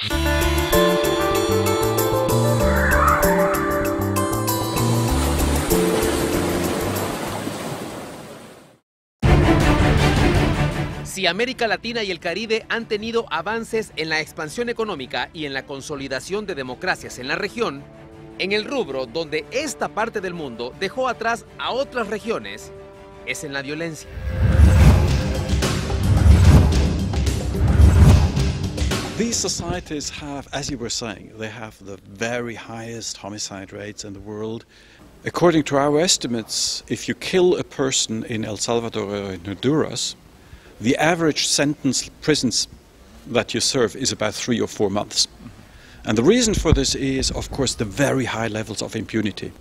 Si América Latina y el Caribe han tenido avances en la expansión económica y en la consolidación de democracias en la región, en el rubro donde esta parte del mundo dejó atrás a otras regiones es en la violencia. Societies have, as you were saying, they have the very highest homicide rates in the world. According to our estimates, if you kill a person in El Salvador or in Honduras, the average sentence prisons that you serve is about three or four months. And the reason for this is, of course, the very high levels of impunity.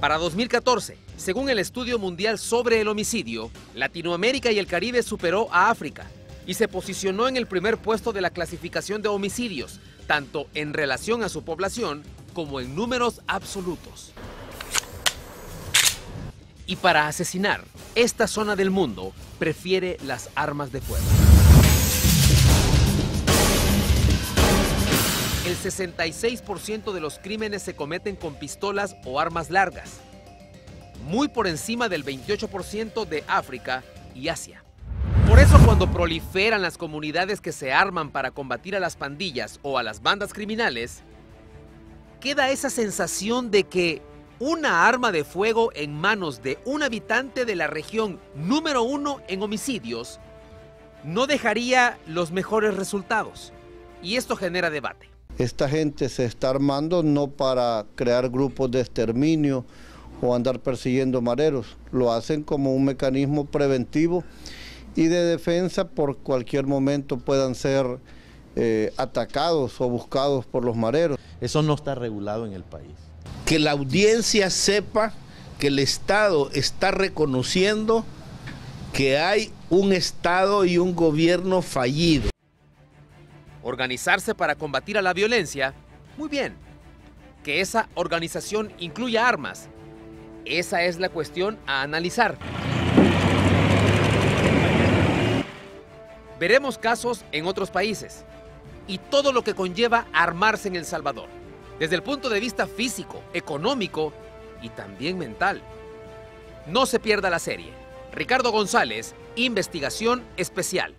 Para 2014, según el Estudio Mundial sobre el Homicidio, Latinoamérica y el Caribe superó a África y se posicionó en el primer puesto de la clasificación de homicidios, tanto en relación a su población como en números absolutos. Y para asesinar, esta zona del mundo prefiere las armas de fuego. El 66% de los crímenes se cometen con pistolas o armas largas, muy por encima del 28% de África y Asia. Eso cuando proliferan las comunidades que se arman para combatir a las pandillas o a las bandas criminales, queda esa sensación de que una arma de fuego en manos de un habitante de la región número uno en homicidios no dejaría los mejores resultados. Y esto genera debate. Esta gente se está armando no para crear grupos de exterminio o andar persiguiendo mareros, lo hacen como un mecanismo preventivo y de defensa por cualquier momento puedan ser eh, atacados o buscados por los mareros. Eso no está regulado en el país. Que la audiencia sepa que el Estado está reconociendo que hay un Estado y un gobierno fallido. Organizarse para combatir a la violencia, muy bien. Que esa organización incluya armas, esa es la cuestión a analizar. Veremos casos en otros países y todo lo que conlleva armarse en El Salvador, desde el punto de vista físico, económico y también mental. No se pierda la serie. Ricardo González, Investigación Especial.